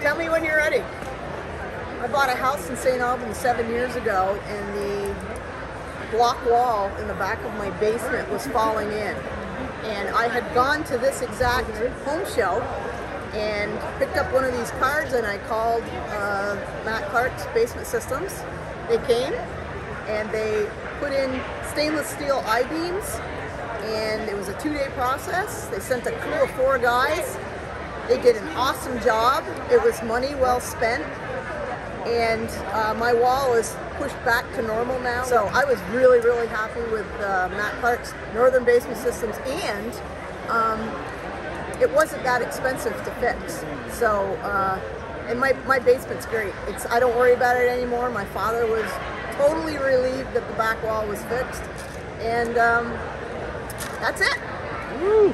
Tell me when you're ready. I bought a house in St. Albans seven years ago, and the block wall in the back of my basement was falling in. And I had gone to this exact home show and picked up one of these cards and I called uh, Matt Clark's Basement Systems. They came and they put in stainless steel I-beams and it was a two-day process. They sent a crew of four guys. They did an awesome job. It was money well spent and uh, my wall is pushed back to normal now. So I was really, really happy with uh, Matt Clark's Northern Basement Systems and um, it wasn't that expensive to fix. So, uh, and my, my basement's great. It's I don't worry about it anymore. My father was totally relieved that the back wall was fixed. And um, that's it. Woo.